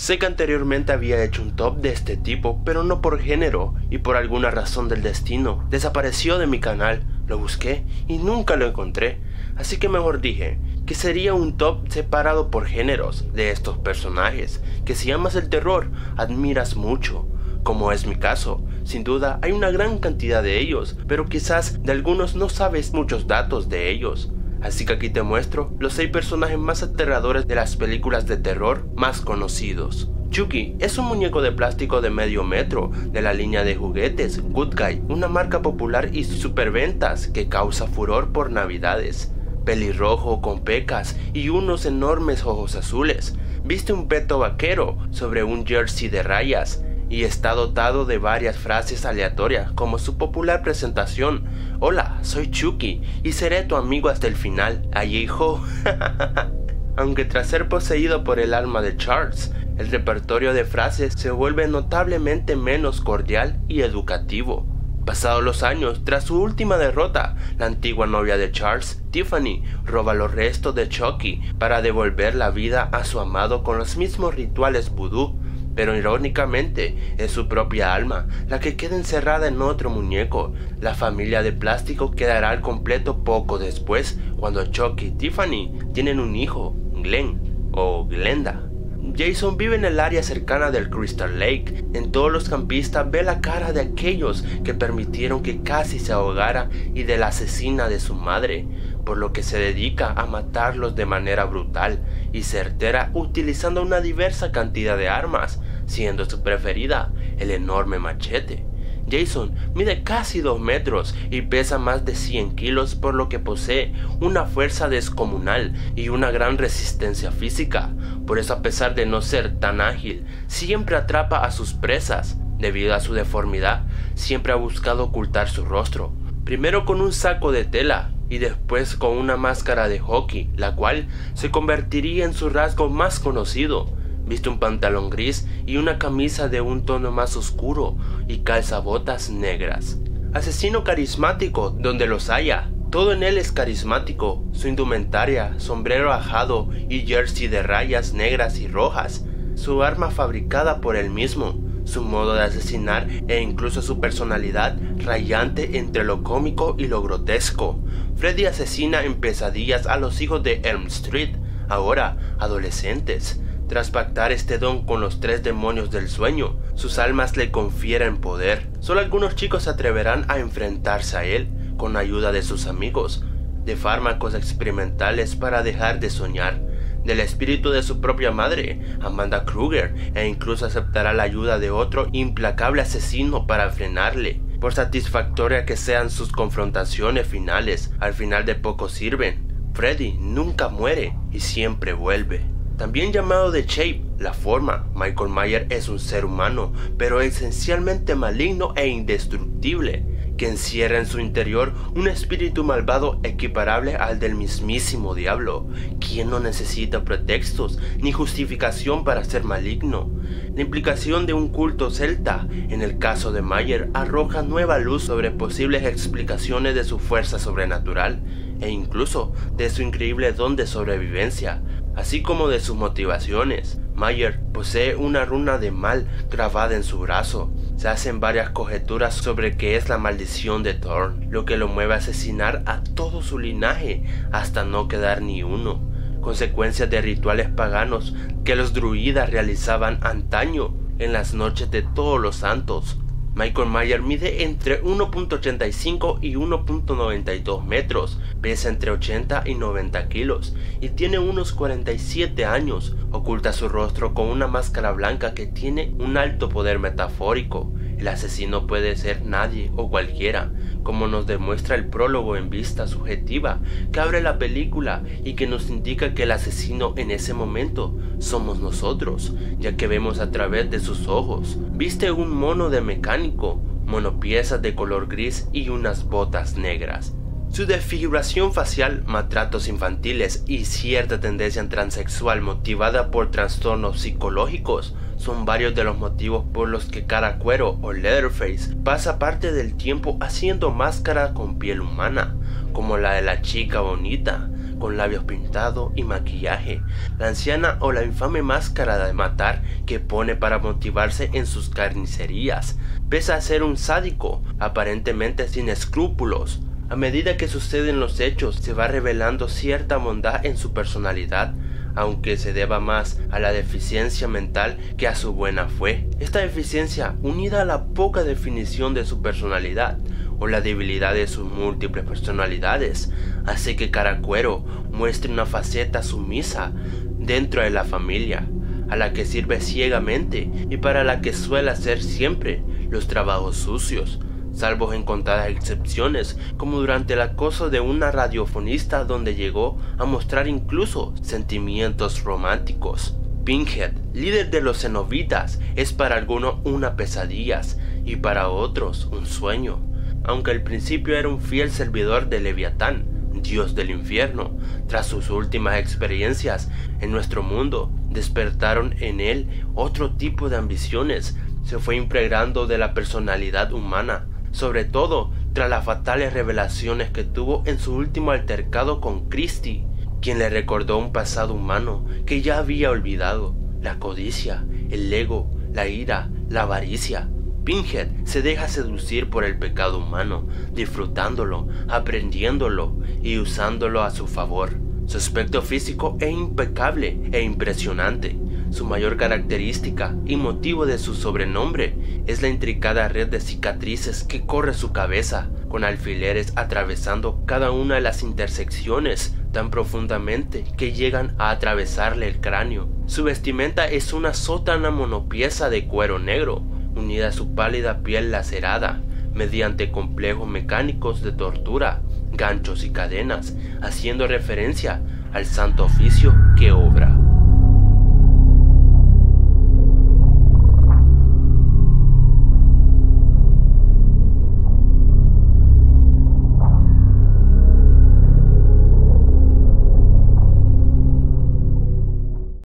Sé que anteriormente había hecho un top de este tipo, pero no por género y por alguna razón del destino. Desapareció de mi canal, lo busqué y nunca lo encontré. Así que mejor dije que sería un top separado por géneros de estos personajes, que si amas el terror, admiras mucho. Como es mi caso, sin duda hay una gran cantidad de ellos, pero quizás de algunos no sabes muchos datos de ellos. Así que aquí te muestro los 6 personajes más aterradores de las películas de terror más conocidos. Chucky es un muñeco de plástico de medio metro de la línea de juguetes Good Guy, una marca popular y superventas que causa furor por navidades. Pelirrojo con pecas y unos enormes ojos azules. Viste un peto vaquero sobre un jersey de rayas y está dotado de varias frases aleatorias como su popular presentación. Hola, soy Chucky y seré tu amigo hasta el final. Ay, hijo. Aunque tras ser poseído por el alma de Charles, el repertorio de frases se vuelve notablemente menos cordial y educativo. Pasados los años, tras su última derrota, la antigua novia de Charles, Tiffany, roba los restos de Chucky para devolver la vida a su amado con los mismos rituales vudú pero irónicamente es su propia alma la que queda encerrada en otro muñeco. La familia de plástico quedará al completo poco después cuando Chucky y Tiffany tienen un hijo, Glenn o Glenda. Jason vive en el área cercana del Crystal Lake. En todos los campistas ve la cara de aquellos que permitieron que casi se ahogara y de la asesina de su madre, por lo que se dedica a matarlos de manera brutal y certera utilizando una diversa cantidad de armas, siendo su preferida el enorme machete. Jason mide casi 2 metros y pesa más de 100 kilos por lo que posee una fuerza descomunal y una gran resistencia física. Por eso a pesar de no ser tan ágil, siempre atrapa a sus presas. Debido a su deformidad, siempre ha buscado ocultar su rostro. Primero con un saco de tela y después con una máscara de hockey, la cual se convertiría en su rasgo más conocido. Viste un pantalón gris y una camisa de un tono más oscuro y calza botas negras. Asesino carismático donde los haya. Todo en él es carismático, su indumentaria, sombrero ajado y jersey de rayas negras y rojas, su arma fabricada por él mismo, su modo de asesinar e incluso su personalidad rayante entre lo cómico y lo grotesco. Freddy asesina en pesadillas a los hijos de Elm Street, ahora adolescentes. Tras pactar este don con los tres demonios del sueño, sus almas le confieren poder. Solo algunos chicos se atreverán a enfrentarse a él con ayuda de sus amigos, de fármacos experimentales para dejar de soñar, del espíritu de su propia madre, Amanda Kruger, e incluso aceptará la ayuda de otro implacable asesino para frenarle. Por satisfactoria que sean sus confrontaciones finales, al final de poco sirven. Freddy nunca muere y siempre vuelve. También llamado The Shape, la forma, Michael Myers es un ser humano, pero esencialmente maligno e indestructible, que encierra en su interior un espíritu malvado equiparable al del mismísimo diablo, quien no necesita pretextos ni justificación para ser maligno. La implicación de un culto celta, en el caso de Mayer, arroja nueva luz sobre posibles explicaciones de su fuerza sobrenatural e incluso de su increíble don de sobrevivencia, así como de sus motivaciones. Mayer posee una runa de mal grabada en su brazo. Se hacen varias conjeturas sobre qué es la maldición de Thorn, lo que lo mueve a asesinar a todo su linaje hasta no quedar ni uno. Consecuencias de rituales paganos que los druidas realizaban antaño en las noches de todos los santos. Michael Myers mide entre 1.85 y 1.92 metros, pesa entre 80 y 90 kilos y tiene unos 47 años. Oculta su rostro con una máscara blanca que tiene un alto poder metafórico. El asesino puede ser nadie o cualquiera, como nos demuestra el prólogo en vista subjetiva que abre la película y que nos indica que el asesino en ese momento somos nosotros, ya que vemos a través de sus ojos. Viste un mono de mecánico, monopiezas de color gris y unas botas negras. Su desfiguración facial, maltratos infantiles y cierta tendencia transexual motivada por trastornos psicológicos son varios de los motivos por los que Cara Cuero o Leatherface pasa parte del tiempo haciendo máscaras con piel humana, como la de la chica bonita, con labios pintados y maquillaje, la anciana o la infame máscara de matar que pone para motivarse en sus carnicerías, pese a ser un sádico, aparentemente sin escrúpulos. A medida que suceden los hechos, se va revelando cierta bondad en su personalidad, aunque se deba más a la deficiencia mental que a su buena fe. Esta deficiencia, unida a la poca definición de su personalidad, o la debilidad de sus múltiples personalidades, hace que Caracuero muestre una faceta sumisa dentro de la familia, a la que sirve ciegamente y para la que suele hacer siempre los trabajos sucios, salvo en contadas excepciones, como durante el acoso de una radiofonista donde llegó a mostrar incluso sentimientos románticos. Pinhead, líder de los cenobitas, es para algunos una pesadilla y para otros un sueño. Aunque al principio era un fiel servidor de Leviatán, dios del infierno, tras sus últimas experiencias en nuestro mundo, despertaron en él otro tipo de ambiciones, se fue impregnando de la personalidad humana, sobre todo tras las fatales revelaciones que tuvo en su último altercado con Christie, quien le recordó un pasado humano que ya había olvidado, la codicia, el ego, la ira, la avaricia. Pinhead se deja seducir por el pecado humano, disfrutándolo, aprendiéndolo y usándolo a su favor. Su aspecto físico es impecable e impresionante, su mayor característica y motivo de su sobrenombre es la intricada red de cicatrices que corre su cabeza, con alfileres atravesando cada una de las intersecciones tan profundamente que llegan a atravesarle el cráneo. Su vestimenta es una sótana monopieza de cuero negro, unida a su pálida piel lacerada, mediante complejos mecánicos de tortura, ganchos y cadenas, haciendo referencia al santo oficio que obra.